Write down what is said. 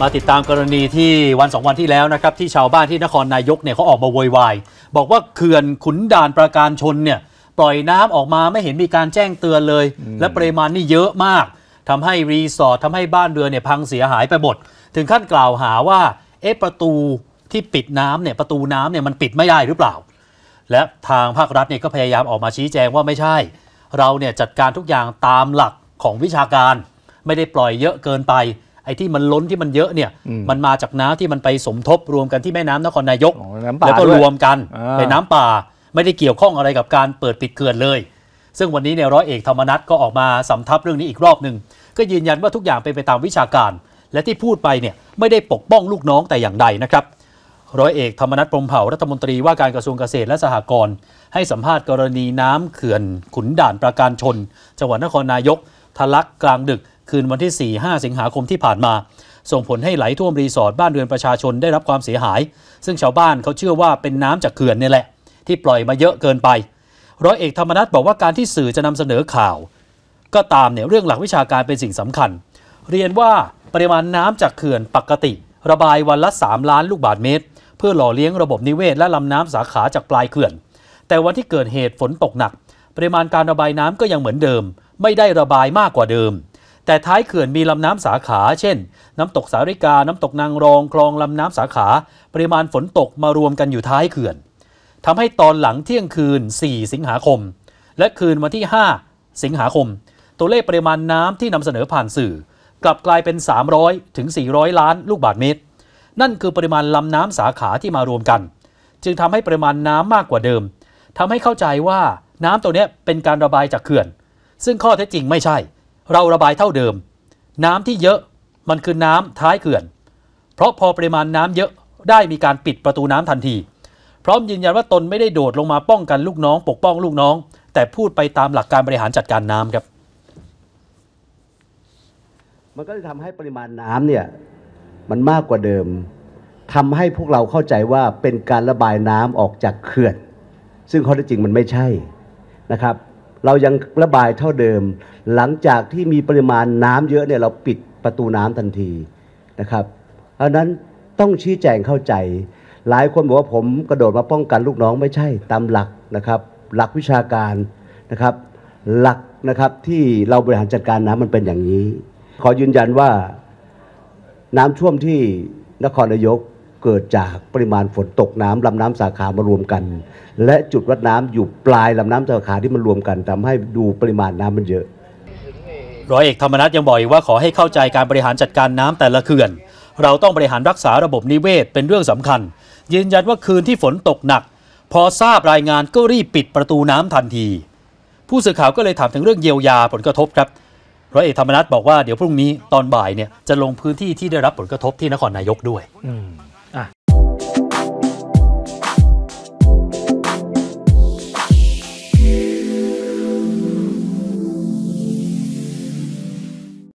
มาติดตามกรณีที่วันสองวันที่แล้วนะครับ ที่ชาวบ้านที่นครนายกเนี่ยเขาออกมาโวยวาย บอกว่าเขื่อนขุนด่านประการชนเนี่ยปล่อยน้ำออกมาไม่เห็นมีการแจ้งเตือนเลย และปริมาณนี่เยอะมากทำให้รีสอร์ททำให้บ้านเรือนเนี่ยพังเสียหายไปหมด ถึงขั้นกล่าวหาว่าเอ๊ะประตูที่ปิดน้ำเนี่ยประตูน้ำเนี่ยมันปิดไม่ได้หรือเปล่า และทางภาครัฐเนี่ยก็พยายามออกมาชี้แจงว่าไม่ใช่ เราเนี่ยจัดการทุกอย่างตามหลักของวิชาการ ไม่ได้ปล่อยเยอะเกินไป ไอ้ที่มันล้นที่มันเยอะเนี่ยอืมมันมาจากน้ำที่มันไปสมทบรวมกันที่แม่น้ำนครนายกอ๋อน้ำป่าแล้วก็ด้วยรวมกันอ่าเป็นน้ำป่าไม่ได้เกี่ยวข้องอะไรกับการเปิดปิดเขื่อนเลย ซึ่งวันนี้เนี่ยร้อยเอกธรรมนัฐก็ออกมาสำทับเรื่องนี้อีกรอบหนึ่งก็ยืนยันว่าทุกอย่างเป็นไปตามวิชาการ และที่พูดไปเนี่ยไม่ได้ปกป้องลูกน้องแต่อย่างใดนะครับร้อยเอกธรรมนัฐพรหมเผ่ารัฐมนตรีว่าการกระทรวงเกษตรและสหกรณ์ให้สัมภาษณ์กรณีน้ำเขื่อนขุนด่านประการชน จังหวัดนครนายกทะลักกลางดึก คืนวันที่ 4-5 สิงหาคมที่ผ่านมา ส่งผลให้ไหลท่วมรีสอร์ทบ้านเรือนประชาชนได้รับความเสียหาย ซึ่งชาวบ้านเขาเชื่อว่าเป็นน้ำจากเขื่อนนี่แหละ ที่ปล่อยมาเยอะเกินไป ร้อยเอกธรรมนัฐบอกว่าการที่สื่อจะนำเสนอข่าว ก็ตามเนี่ยเรื่องหลักวิชาการเป็นสิ่งสำคัญ เรียนว่าปริมาณน้ำจากเขื่อนปกติ ระบายวันละ 3 ล้านลูกบาศก์เมตร เพื่อหล่อเลี้ยงระบบนิเวศและลำน้ำสาขาจากปลายเขื่อน แต่วันที่เกิดเหตุฝนตกหนัก ปริมาณการระบายน้ำก็ยังเหมือนเดิม ไม่ได้ระบายมากกว่าเดิม แต่ท้ายเขื่อนมีลำน้ำสาขา เช่น น้ำตกสาริกา น้ำตกนางรอง คลองลำน้ำสาขา ปริมาณฝนตกมารวมกันอยู่ท้ายเขื่อนทำให้ตอนหลังเที่ยงคืน 4 สิงหาคม และคืนวันที่ 5 สิงหาคม ตัวเลขปริมาณน้ำที่นำเสนอผ่านสื่อ กลับกลายเป็น 300 ถึง 400 ล้านลูกบาศก์เมตร นั่นคือปริมาณลำน้ำสาขาที่มารวมกัน จึงทำให้ปริมาณน้ำมากกว่าเดิมทำให้เข้าใจว่าน้ำตัวนี้เป็นการระบายจากเขื่อน ซึ่งข้อเท็จจริงไม่ใช่ เราระบายเท่าเดิม น้ำที่เยอะมันคือน้ำท้ายเขื่อน เพราะพอปริมาณน้ำเยอะได้มีการปิดประตูน้ำทันที พร้อมยืนยันว่าตนไม่ได้โดดลงมาป้องกันลูกน้อง ปกป้องลูกน้อง แต่พูดไปตามหลักการบริหารจัดการน้ำครับ มันก็จะทำให้ปริมาณน้ำเนี่ยมันมากกว่าเดิมทำให้พวกเราเข้าใจว่าเป็นการระบายน้ำออกจากเขื่อน ซึ่งข้อเท็จจริงมันไม่ใช่นะครับ เรายังระบายเท่าเดิม หลังจากที่มีปริมาณน้ำเยอะเนี่ยเราปิดประตูน้ำทันทีนะครับ เพราะนั้นต้องชี้แจงเข้าใจ หลายคนบอกว่าผมกระโดดมาป้องกันลูกน้องไม่ใช่ตามหลักนะครับ หลักวิชาการนะครับ หลักนะครับที่เราบริหารจัดการน้ำมันเป็นอย่างนี้ ขอยืนยันว่าน้ำท่วมที่นครนายก เกิดจากปริมาณฝนตกน้ำลำน้ำสาขามารวมกัน และจุดวัดน้ำอยู่ปลายลำน้ำสาขาที่มันรวมกันทำให้ดูปริมาณน้ำมันเยอะ ร้อยเอกธรรมนัฐยังบอกอีกว่าขอให้เข้าใจการบริหารจัดการน้ำแต่ละเขื่อน เราต้องบริหารรักษาระบบนิเวศเป็นเรื่องสำคัญ ยืนยันว่าคืนที่ฝนตกหนัก พอทราบรายงานก็รีบปิดประตูน้ำทันที ผู้สื่อข่าวก็เลยถามถึงเรื่องเยียวยาผลกระทบครับร้อยเอกธรรมนัฐบอกว่าเดี๋ยวพรุ่งนี้ตอนบ่ายเนี่ยจะลงพื้นที่ที่ได้รับผลกระทบที่นครนายกด้วยอืม